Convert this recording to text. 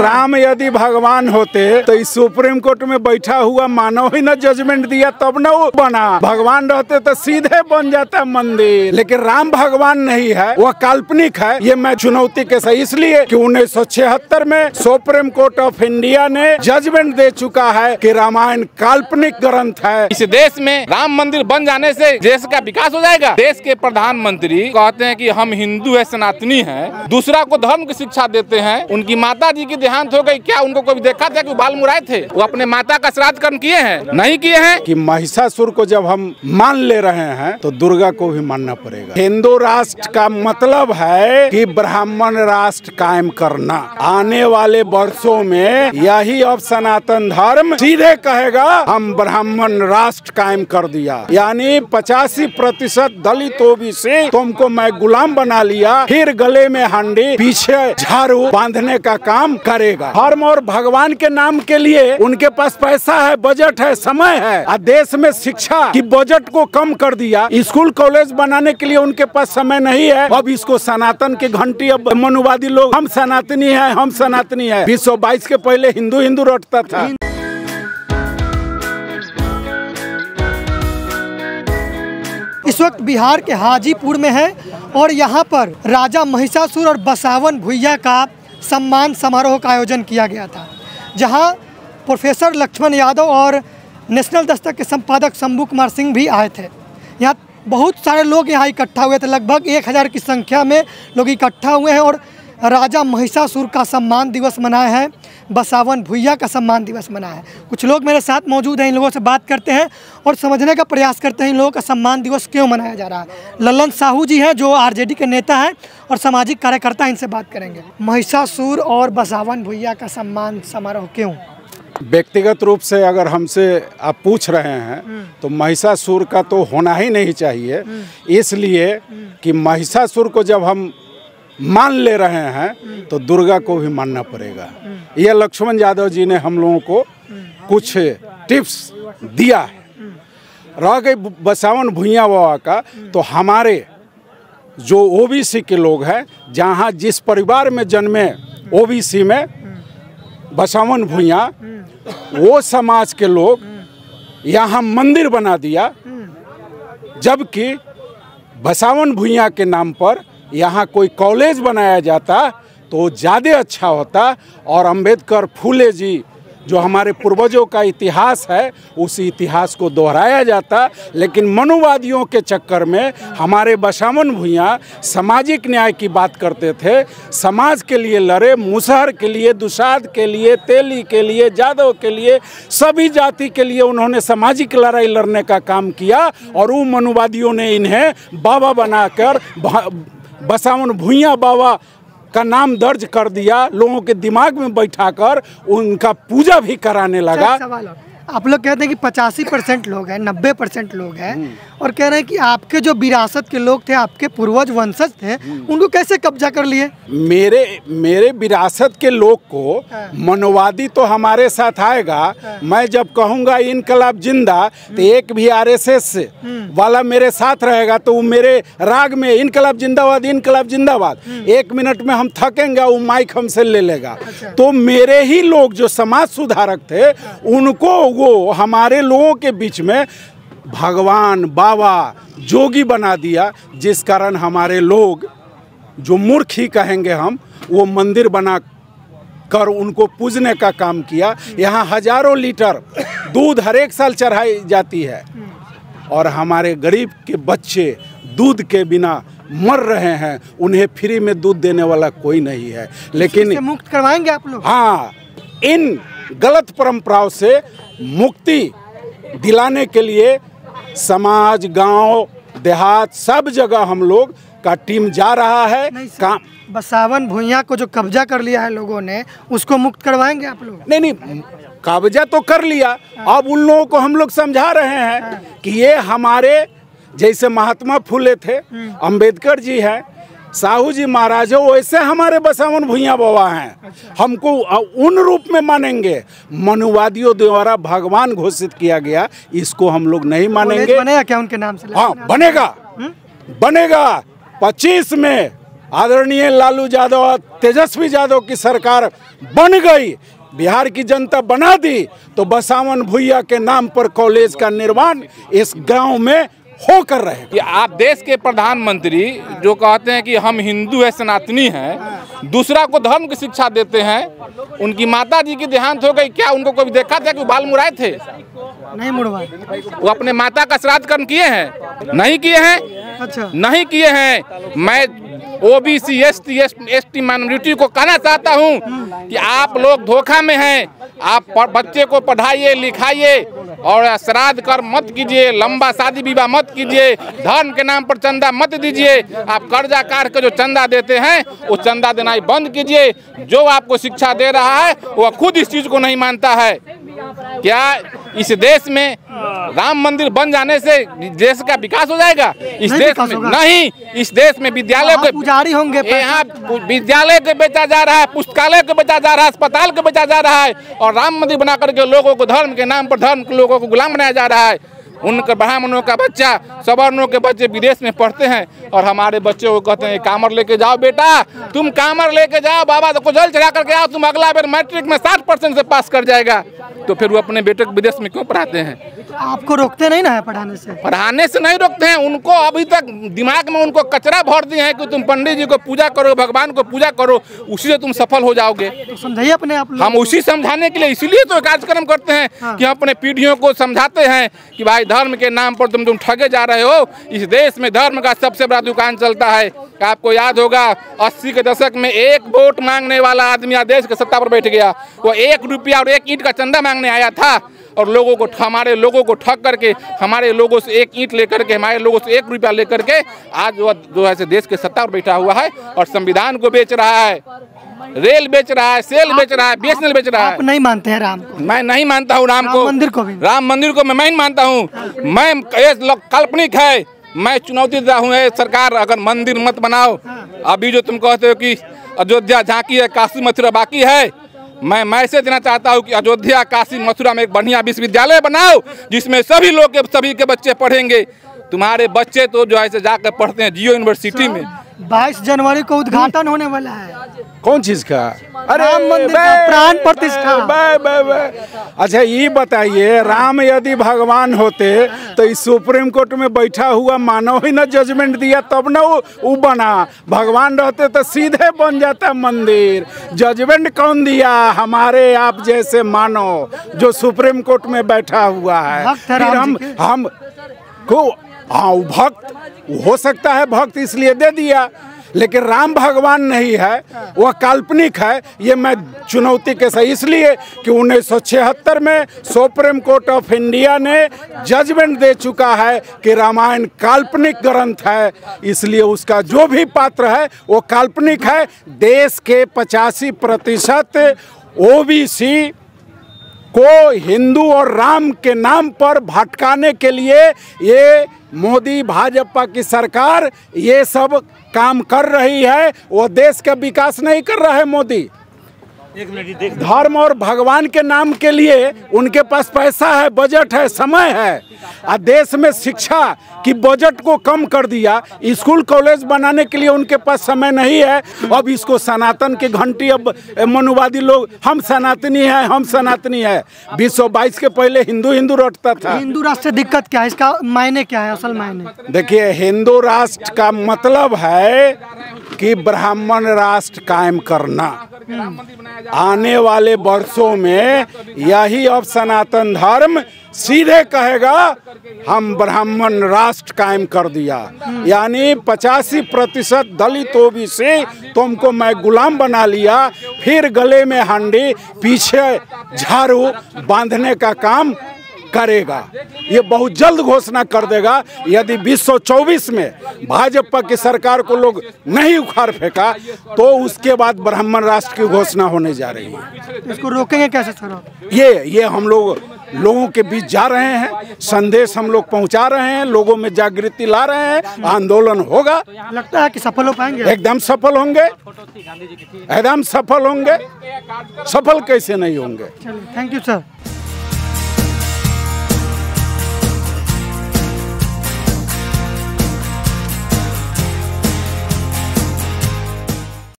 राम यदि भगवान होते तो इस सुप्रीम कोर्ट में बैठा हुआ मानव ही न जजमेंट दिया, तब न वो बना। भगवान रहते तो सीधे बन जाता मंदिर। लेकिन राम भगवान नहीं है, वह काल्पनिक है। ये मैं चुनौती के सही इसलिए कि उन्नीस सौ छिहत्तर में सुप्रीम कोर्ट ऑफ़ इंडिया ने जजमेंट दे चुका है कि रामायण काल्पनिक ग्रंथ है। इस देश में राम मंदिर बन जाने से देश का विकास हो जाएगा। देश के प्रधानमंत्री कहते हैं कि हम हिंदू है, सनातनी है, दूसरा को धर्म की शिक्षा देते हैं, उनकी माता जी की देहांत हो गई, क्या उनको कोई देखा था कि बाल मुराए थे? वो अपने माता का श्राद्ध कर्म किए हैं? नहीं किए हैं? कि महिषासुर को जब हम मान ले रहे हैं तो दुर्गा को भी मानना पड़ेगा। हिंदू राष्ट्र का मतलब है कि ब्राह्मण राष्ट्र कायम करना। आने वाले वर्षों में यही अब सनातन धर्म सीधे कहेगा, हम ब्राह्मण राष्ट्र कायम कर दिया। यानी पचासी प्रतिशत दलित ओबीसी तुमको मैं गुलाम बना लिया, फिर गले में हांडी, पीछे झाड़ू बांधने का काम करेगा धर्म और भगवान के नाम के लिए उनके पास पैसा है बजट है समय है। और देश में शिक्षा की बजट को कम कर दिया। स्कूल कॉलेज बनाने के लिए उनके पास समय नहीं है। अब इसको सनातन की घंटी अब मनुवादी लोग हम सनातनी है हम सनातनी है। बीस सौ बाईस के पहले हिंदू हिंदू रटता था। इस वक्त बिहार के हाजीपुर में है और यहाँ पर राजा महिषासुर और बसावन भुइया का सम्मान समारोह का आयोजन किया गया था, जहाँ प्रोफेसर लक्ष्मण यादव और नेशनल दस्तक के संपादक शंभू कुमार सिंह भी आए थे। यहाँ बहुत सारे लोग यहाँ इकट्ठा हुए थे, लगभग एक हज़ार की संख्या में लोग इकट्ठा हुए हैं और राजा महिषासुर का सम्मान दिवस मनाया है। बसावन भुइया का सम्मान दिवस मनाया है। कुछ लोग मेरे साथ मौजूद हैं इन लोगों से बात करते हैं और समझने का प्रयास करते हैं इन लोगों का सम्मान दिवस क्यों मनाया जा रहा है। लल्लन साहू जी हैं जो आरजेडी के नेता हैं और सामाजिक कार्यकर्ता इनसे बात करेंगे। महिषासुर और बसावन भुइया का सम्मान समारोह क्यों? व्यक्तिगत रूप से अगर हमसे आप पूछ रहे हैं तो महिषासुर का तो होना ही नहीं चाहिए। इसलिए कि महिषासुर को जब हम मान ले रहे हैं तो दुर्गा को भी मानना पड़ेगा। यह लक्ष्मण यादव जी ने हम लोगों को कुछ टिप्स दिया है। रह गई बसावन भुइया बाबा का तो हमारे जो ओबीसी के लोग हैं, जहाँ जिस परिवार में जन्मे ओबीसी में बसावन भुइया, वो समाज के लोग यहाँ मंदिर बना दिया, जबकि बसावन भुइया के नाम पर यहाँ कोई कॉलेज बनाया जाता तो ज़्यादा अच्छा होता। और अंबेडकर फूले जी, जो हमारे पूर्वजों का इतिहास है, उस इतिहास को दोहराया जाता। लेकिन मनुवादियों के चक्कर में हमारे बसावन भुइया सामाजिक न्याय की बात करते थे। समाज के लिए लड़े, मुसहर के लिए दुसाद के लिए, तेली के लिए जादव के लिए, सभी जाति के लिए उन्होंने सामाजिक लड़ाई लड़ने का काम किया। और उन मनुवादियों ने इन्हें बाबा बनाकर बसावन भूया बाबा का नाम दर्ज कर दिया लोगों के दिमाग में बैठाकर उनका पूजा भी कराने लगा। सवाल आप लोग कहते हैं कि पचासी परसेंट लोग हैं नब्बे परसेंट लोग हैं और कह रहे हैं कि आपके जो विरासत के लोग थे आपके पूर्वज वंशज थे उनको कैसे कब्जा कर लिए? मेरे मेरे विरासत के लोग को मनोवादी तो हमारे साथ आएगा। मैं जब कहूँगा इनकलाब ज़िंदा तो एक भी आरएसएस वाला मेरे साथ रहेगा तो वो मेरे राग में इनकलाब जिंदाबाद इनकलाब जिंदाबाद। एक मिनट में हम थकेंगे वो माइक हमसे ले लेगा। तो मेरे ही लोग जो समाज सुधारक थे उनको वो हमारे लोगों के बीच में भगवान बाबा जोगी बना दिया जिस कारण हमारे लोग जो मूर्ख ही कहेंगे हम वो मंदिर बना कर उनको पूजने का काम किया। यहाँ हज़ारों लीटर दूध हर एक साल चढ़ाई जाती है। और हमारे गरीब के बच्चे दूध के बिना मर रहे हैं उन्हें फ्री में दूध देने वाला कोई नहीं है। लेकिन मुक्त करवाएँगे आप लोग? हाँ इन गलत परंपराओं से मुक्ति दिलाने के लिए समाज गाँव देहात सब जगह हम लोग का टीम जा रहा है। काम बसावन भुइया को जो कब्जा कर लिया है लोगों ने उसको मुक्त करवाएँगे आप लोग? नहीं नहीं कब्जा तो कर लिया। अब उन लोगों को हम लोग समझा रहे हैं कि ये हमारे जैसे महात्मा फूले थे अंबेडकर जी हैं साहू जी महाराज है वैसे हमारे बसावन भुइया बाबा हैं। अच्छा। हमको उन रूप में मानेंगे। मनुवादियों द्वारा भगवान घोषित किया गया इसको हम लोग नहीं मानेंगे। बनेगा क्या उनके नाम से? हाँ बनेगा। बनेगा। पच्चीस में आदरणीय लालू यादव और तेजस्वी यादव की सरकार बन गई। बिहार की जनता बना दी। तो बसावन भुइया के नाम पर कॉलेज का निर्माण इस गाँव में होकर रहे। कि आप देश के प्रधानमंत्री जो कहते हैं कि हम हिंदू है सनातनी हैं दूसरा को धर्म की शिक्षा देते हैं उनकी माता जी की देहांत हो गई क्या उनको कभी देखा था कि बाल मुराए थे? नहीं मुड़वाए। वो अपने माता का श्राद्ध कर्म किए हैं? नहीं किए हैं? अच्छा। नहीं किए हैं। मैं OBC S T S T minority को कहना चाहता हूँ कि आप लोग धोखा में हैं। आप बच्चे को पढ़ाइए लिखाइए और श्राद्ध कर मत कीजिए, लंबा शादी विवाह मत कीजिए धर्म के नाम पर चंदा मत दीजिए। आप कर्जा कार के जो चंदा देते हैं वो चंदा देना बंद कीजिए। जो आपको शिक्षा दे रहा है, वह खुद इस चीज़ को नहीं मानता है। क्या इस देश में राम मंदिर बन जाने से देश का विकास हो जाएगा। इस देश में नहीं इस देश में विद्यालय वहाँ पुजारी होंगे, यहाँ विद्यालय को बेचा जा रहा है पुस्तकालय को बेचा जा रहा है अस्पताल को बेचा जा रहा है और राम मंदिर बना करके लोगों को धर्म के नाम पर धर्म के लोगों को गुलाम बनाया जा रहा है। उनके ब्राह्मणों का बच्चा सवर्णों के बच्चे विदेश में पढ़ते हैं और हमारे बच्चे को कहते हैं कामर लेके जाओ बेटा तुम कामर लेके जाओ बाबा को जल चढ़ा करके आओ तुम अगला बार मैट्रिक में साठ परसेंट से पास कर जाएगा। तो फिर वो अपने बेटे को विदेश में क्यों पढ़ाते हैं? आपको रोकते नहीं ना है पढ़ाने से? पढ़ाने से नहीं रोकते हैं उनको अभी तक दिमाग में उनको कचरा भर दिए हैं कि तुम पंडित जी को पूजा करो भगवान को पूजा करो उसी से तुम सफल हो जाओगे। तो समझाइए अपने आप हम उसी समझाने के लिए इसीलिए तो कार्यक्रम करते हैं कि हम अपने पीढ़ियों को समझाते हैं कि भाई धर्म के नाम पर तुम तुम ठगे जा रहे हो इस देश में धर्म का सबसे बड़ा दुकान चलता है। आपको याद होगा अस्सी के दशक में एक वोट मांगने वाला आदमी देश के सत्ता पर बैठ गया। वो एक रुपया और एक ईट का चंदा मांगने आया था। और लोगों को हमारे लोगों को ठग करके हमारे लोगों से एक ईंट लेकर के हमारे लोगों से एक रुपया लेकर के आज वो जो है देश के सत्ता पर बैठा हुआ है और संविधान को बेच रहा है। रेल बेच रहा है सेल बेच रहा है बीएसएनएल बेच रहा है। आप नहीं मानते हैं राम को? मैं नहीं मानता हूँ राम राम को। मंदिर को भी? राम मंदिर को मैं नहीं मानता हूँ। मैं काल्पनिक है। मैं चुनौती देता हूँ सरकार अगर मंदिर मत बनाओ। अभी जो तुम कहते हो कि अयोध्या झांकी है काशी मथुरा बाकी है। मैं मैसेज देना चाहता हूँ कि अयोध्या, काशी, मथुरा में एक बढ़िया विश्वविद्यालय बनाओ, जिसमें सभी लोग के, सभी के बच्चे पढ़ेंगे। तुम्हारे बच्चे तो जो है जाकर पढ़ते हैं जियो यूनिवर्सिटी में। बाईस जनवरी को उद्घाटन होने वाला है। कौन चीज़ का? राम मंदिर का प्राण प्रतिष्ठा। अच्छा ये बताइए राम यदि भगवान होते तो इस सुप्रीम कोर्ट में बैठा हुआ मानव ही ना जजमेंट दिया तब ना वो वो बना। भगवान रहते तो सीधे बन जाता मंदिर। जजमेंट कौन दिया? हमारे आप जैसे मानव जो सुप्रीम कोर्ट में बैठा हुआ है। फिर हम हम को हाँ वो भक्त, हो सकता है भक्त इसलिए दे दिया, लेकिन राम भगवान नहीं है, वह काल्पनिक है। ये मैं चुनौती के साथ इसलिए कि उन्नीस सौ छिहत्तर में सुप्रीम कोर्ट ऑफ़ इंडिया ने जजमेंट दे चुका है कि रामायण काल्पनिक ग्रंथ है, इसलिए उसका जो भी पात्र है, वो काल्पनिक है। देश के पचासी प्रतिशत ओबीसी को हिंदू और राम के नाम पर भटकाने के लिए ये मोदी, भाजपा की सरकार ये सब काम कर रही है, वो देश का विकास नहीं कर रहा है मोदी। धर्म और भगवान के नाम के लिए उनके पास पैसा है बजट है समय है। आ देश में शिक्षा की बजट को कम कर दिया। स्कूल कॉलेज बनाने के लिए उनके पास समय नहीं है। अब इसको सनातन की घंटी अब मनुवादी लोग हम सनातनी हैं हम सनातनी है। बीस सौ बाईस के पहले हिंदू हिंदू रटता था। हिंदू राष्ट्र दिक्कत क्या है? इसका मायने क्या है असल मायने? देखिए हिंदू राष्ट्र का मतलब है कि ब्राह्मण राष्ट्र कायम करना। आने वाले वर्षों में यही अब सनातन धर्म सीधे कहेगा, हम ब्राह्मण राष्ट्र कायम कर दिया। यानी पचासी प्रतिशत दलित ओबीसी तुमको मैं गुलाम बना लिया, फिर गले में हंडी, पीछे झाड़ू बांधने का काम करेगा। ये बहुत जल्द घोषणा कर देगा। यदि 2024 में भाजपा की सरकार को लोग नहीं उखाड़ फेंका तो उसके बाद ब्राह्मण राष्ट्र की घोषणा होने जा रही है। इसको रोकेंगे कैसे सर ये ये हम लोग लोगों के बीच जा रहे हैं। संदेश हम लोग पहुँचा रहे हैं लोगों में जागृति ला रहे हैं आंदोलन होगा। लगता है कि सफल हो पाएँगे? एकदम सफल होंगे। एकदम सफल होंगे। सफल कैसे नहीं होंगे? Thank you sir